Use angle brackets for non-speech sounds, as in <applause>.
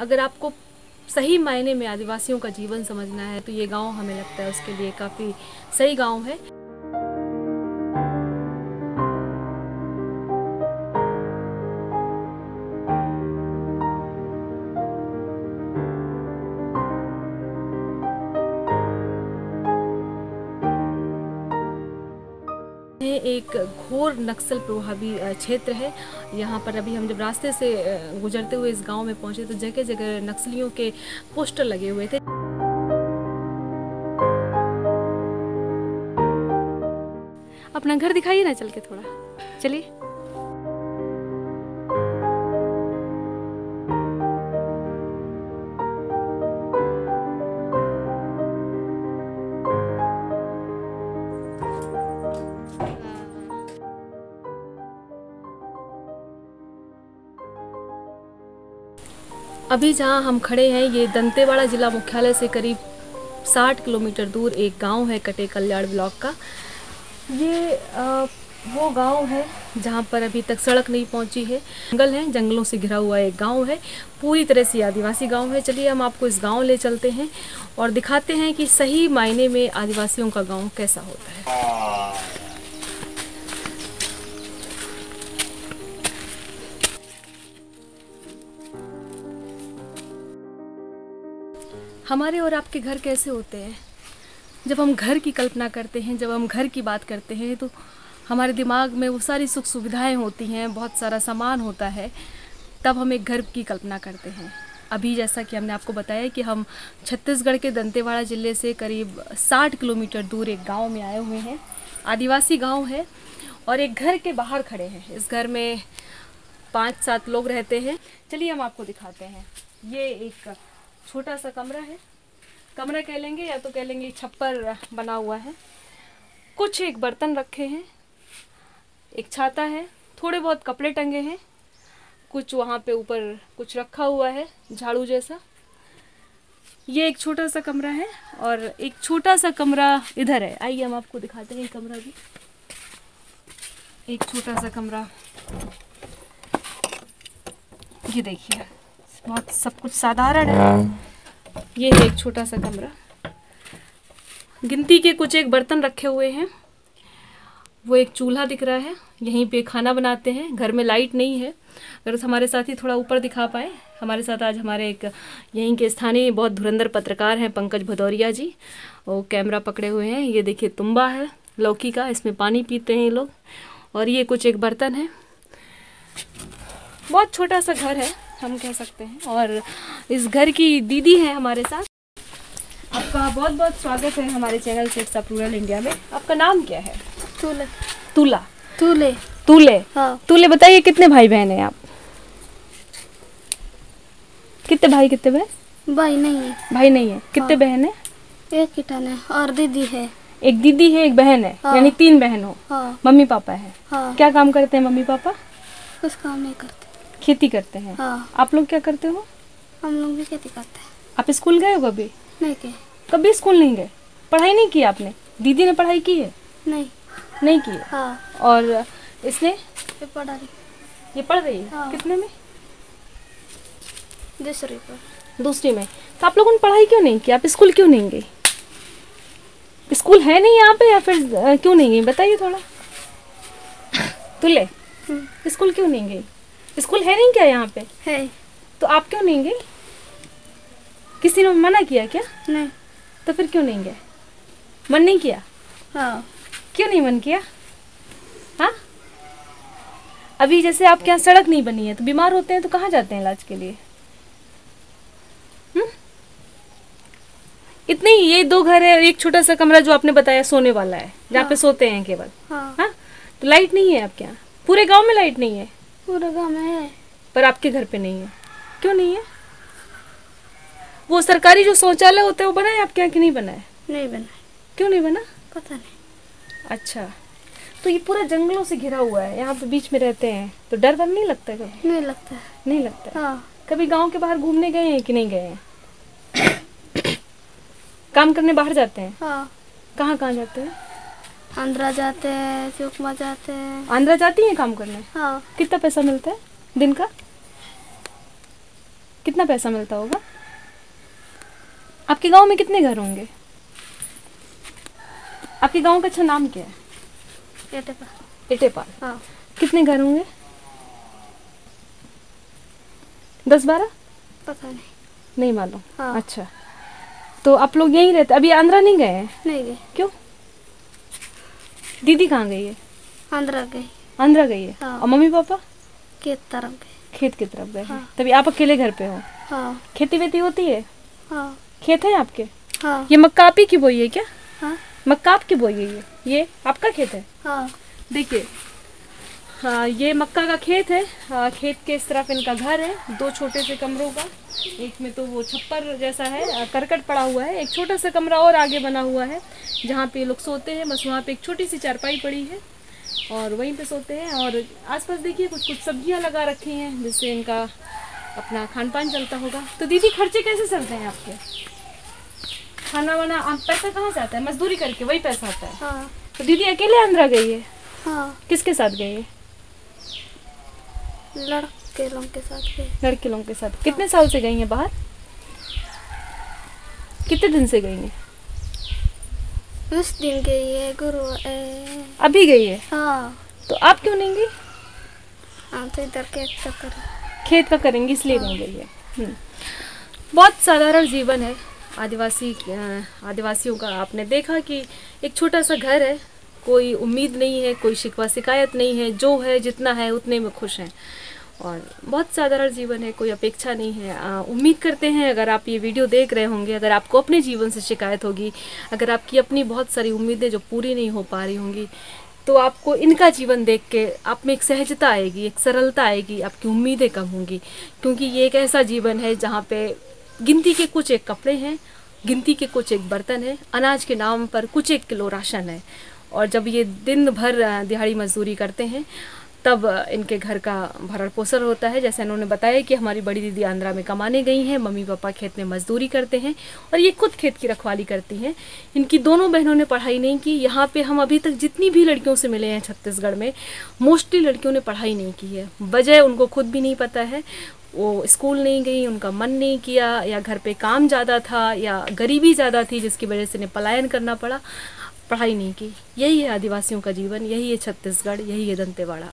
अगर आपको सही मायने में आदिवासियों का जीवन समझना है तो ये गाँव हमें लगता है उसके लिए काफ़ी सही गाँव है। एक घोर नक्सल प्रभावी क्षेत्र है। यहाँ पर अभी हम जब रास्ते से गुजरते हुए इस गाँव में पहुँचे तो जगह जगह नक्सलियों के पोस्टर लगे हुए थे। अपना घर दिखाइए ना चल के थोड़ा। चलिए। अभी जहाँ हम खड़े हैं ये दंतेवाड़ा जिला मुख्यालय से करीब 60 किलोमीटर दूर एक गाँव है कटे कल्याण ब्लॉक का। ये अ, वो गाँव है जहाँ पर अभी तक सड़क नहीं पहुँची है। जंगल है जंगलों से घिरा हुआ एक गाँव है। पूरी तरह से आदिवासी गाँव है। चलिए हम आपको इस गाँव ले चलते हैं और दिखाते हैं कि सही मायने में आदिवासियों का गाँव कैसा होता है। हमारे और आपके घर कैसे होते हैं? जब हम घर की कल्पना करते हैं, जब हम घर की बात करते हैं तो हमारे दिमाग में वो सारी सुख सुविधाएँ होती हैं, बहुत सारा सामान होता है, तब हम एक घर की कल्पना करते हैं। अभी जैसा कि हमने आपको बताया कि हम छत्तीसगढ़ के दंतेवाड़ा ज़िले से करीब 60 किलोमीटर दूर एक गाँव में आए हुए हैं। आदिवासी गाँव है और एक घर के बाहर खड़े हैं। इस घर में पाँच सात लोग रहते हैं। चलिए हम आपको दिखाते हैं। ये एक छोटा सा कमरा है। कमरा कह लेंगे या तो कह लेंगे छप्पर बना हुआ है। कुछ एक बर्तन रखे हैं। एक छाता है। थोड़े बहुत कपड़े टंगे हैं। कुछ वहाँ पे ऊपर कुछ रखा हुआ है, झाड़ू जैसा। ये एक छोटा सा कमरा है और एक छोटा सा कमरा इधर है। आइए हम आपको दिखाते हैं कमरा भी। एक छोटा सा कमरा। ये देखिए। बहुत सब कुछ साधारण है। ये है एक छोटा सा कमरा। गिनती के कुछ एक बर्तन रखे हुए हैं। वो एक चूल्हा दिख रहा है। यहीं पे खाना बनाते हैं। घर में लाइट नहीं है। अगर हमारे साथ ही थोड़ा ऊपर दिखा पाए। हमारे साथ आज हमारे एक यहीं के स्थानीय बहुत धुरंधर पत्रकार हैं पंकज भदौरिया जी। वो कैमरा पकड़े हुए हैं। ये देखिए तुम्बा है लौकी का। इसमें पानी पीते हैं ये लोग। और ये कुछ एक बर्तन है। बहुत छोटा सा घर है। हम कह सकते हैं। और इस घर की दीदी है हमारे साथ। आपका बहुत बहुत स्वागत है हमारे channel sets of rural India में। आपका नाम क्या है? तूले। तुला। तूले। तुले? हाँ। तुले बताइए कितने भाई बहन हैं आप? कितने भाई कितने बहन? भाई नहीं है। भाई नहीं है। कितने हाँ। बहन है? एक किटन है और दीदी है। एक दीदी है एक बहन है। हाँ। यानी तीन बहन हो। हाँ। मम्मी पापा है। हाँ। क्या काम करते हैं मम्मी पापा कुछ काम नहीं करते। खेती करते हैं। हाँ। आप लोग क्या करते हो? हम लोग भी खेती करते हैं। आप स्कूल गए हो कभी? नहीं के कभी स्कूल नहीं गए? पढ़ाई नहीं की आपने? दीदी ने पढ़ाई की है? नहीं। नहीं की है? हाँ। और इसने? ये पढ़ा रही ये पढ़ रही है? हाँ। कितने में? दूसरी पर। दूसरी में। तो आप लोगों ने पढ़ाई क्यों नहीं की? आप स्कूल क्यों नहीं गई स्कूल है नहीं यहाँ पे या फिर क्यों नहीं गई? बताइए थोड़ा। <coughs> तुले हम्म, स्कूल क्यों नहीं गई? स्कूल है नहीं क्या यहाँ पे? है। तो आप क्यों नहीं गई किसी ने मना किया क्या? नहीं। तो फिर क्यों नहीं गए मन नहीं किया? हाँ। क्यों नहीं मन किया? हाँ? अभी जैसे आपके यहाँ सड़क नहीं बनी है तो बीमार होते हैं तो कहाँ जाते हैं इलाज के लिए? हम्म? इतने ही ये दो घर है और एक छोटा सा कमरा जो आपने बताया सोने वाला है जहाँ हाँ। पे। सोते हैं केवल। हाँ। हाँ? तो लाइट नहीं है आपके यहाँ? पूरे गाँव में लाइट नहीं है? पूरे गाँव में है। पर आपके घर पे नहीं है। क्यों नहीं है? वो सरकारी जो शौचालय होते हैं वो बनाए आपके यहाँ कि नहीं बनाए? नहीं बना क्यों नहीं बना? पता नहीं। अच्छा। तो ये पूरा जंगलों से घिरा हुआ है यहाँ पे बीच में रहते हैं। तो डर वर नहीं लगता है कभी? नहीं लगता है। नहीं लगता है? हाँ। कभी गाँव के बाहर घूमने गए हैं कि नहीं गए हैं? <coughs> काम करने बाहर जाते हैं? हाँ। कहाँ कहाँ जाते हैं? आंध्रा जाते हैं सुकमा जाते हैं। आंध्रा जाती हैं काम करने? हाँ। कितना पैसा मिलता है दिन का? कितना पैसा मिलता होगा? आपके गाँव में कितने घर होंगे? आपके गाँव का अच्छा नाम क्या है? एटे पा इटेपाल हाँ। कितने घर होंगे? दस बारह? पता नहीं। नहीं मालूम। हाँ। अच्छा। तो आप लोग यहीं रहते अभी आंध्रा नहीं गए हैं? नहीं गई क्यों? दीदी कहाँ गई है? आंध्रा गई। आंध्रा गई है? हाँ। और मम्मी पापा? खेत तरफ़ गए। खेत की तरफ़ गए। हाँ। तभी आप अकेले घर पे हो? हाँ। खेती वेती होती है? हाँ। खेत है आपके? हाँ। ये मक्का आप ही की बोई है क्या? हाँ। मक्का आपकी बोई है ये? ये आपका खेत है? हाँ। देखिए ये मक्का का खेत है। हाँ, खेत के इस तरफ़ इनका घर है दो छोटे से कमरों का। एक में तो वो छप्पर जैसा है करकट पड़ा हुआ है। एक छोटा सा कमरा और आगे बना हुआ है जहाँ पे लोग सोते हैं। बस वहाँ पे एक छोटी सी चारपाई पड़ी है और वहीं पे सोते हैं। और आसपास देखिए कुछ कुछ सब्ज़ियाँ लगा रखी हैं जिससे इनका अपना खान पान चलता होगा। तो दीदी खर्चे कैसे चलते हैं आपके? खाना वाना आप पैसा कहाँ से आता है? मजदूरी करके वही पैसा आता है? हाँ। तो दीदी अकेले आंध्रा गई है? हाँ। किसके साथ गई है? लड़के लोग के साथ गई लड़के लोगों के साथ। कितने साल से गई हैं बाहर? कितने दिन से गई हैं? उस दिन गई है गुरु ए, अभी गई है? हाँ। तो आप क्यों नहीं गई? हम तो इधर के चक्कर खेत का करेंगी इसलिए नहीं गई है। हम्म। बहुत साधारण जीवन है। आदिवासी आदिवासियों का आपने देखा कि एक छोटा सा घर है। कोई उम्मीद नहीं है, कोई शिकवा शिकायत नहीं है, जो है, जितना है, उतने में खुश हैं। और बहुत साधारण जीवन है, कोई अपेक्षा नहीं है। उम्मीद करते हैं, अगर आप ये वीडियो देख रहे होंगे, अगर आपको अपने जीवन से शिकायत होगी, अगर आपकी अपनी बहुत सारी उम्मीदें जो पूरी नहीं हो पा रही होंगी तो आपको इनका जीवन देख के आप में एक सहजता आएगी, एक सरलता आएगी, आपकी उम्मीदें कम होंगी। क्योंकि ये एक ऐसा जीवन है जहाँ पे गिनती के कुछ एक कपड़े हैं, गिनती के कुछ एक बर्तन है, अनाज के नाम पर कुछ एक किलो राशन है। और जब ये दिन भर दिहाड़ी मजदूरी करते हैं, तब इनके घर का भरण पोषण होता है। जैसे इन्होंने बताया कि हमारी बड़ी दीदी आंध्रा में कमाने गई हैं, मम्मी पापा खेत में मजदूरी करते हैं और ये खुद खेत की रखवाली करती हैं। इनकी दोनों बहनों ने पढ़ाई नहीं की। यहाँ पे हम अभी तक जितनी भी लड़कियों से मिले हैं छत्तीसगढ़ में, मोस्टली लड़कियों ने पढ़ाई नहीं की है। वजह उनको खुद भी नहीं पता है, वो स्कूल नहीं गई, उनका मन नहीं किया, या घर पे काम ज़्यादा था, या गरीबी ज़्यादा थी, जिसकी वजह से इन्हें पलायन करना पड़ा। पढ़ाई नहीं की। यही है आदिवासियों का जीवन यही है छत्तीसगढ़ यही है दंतेवाड़ा।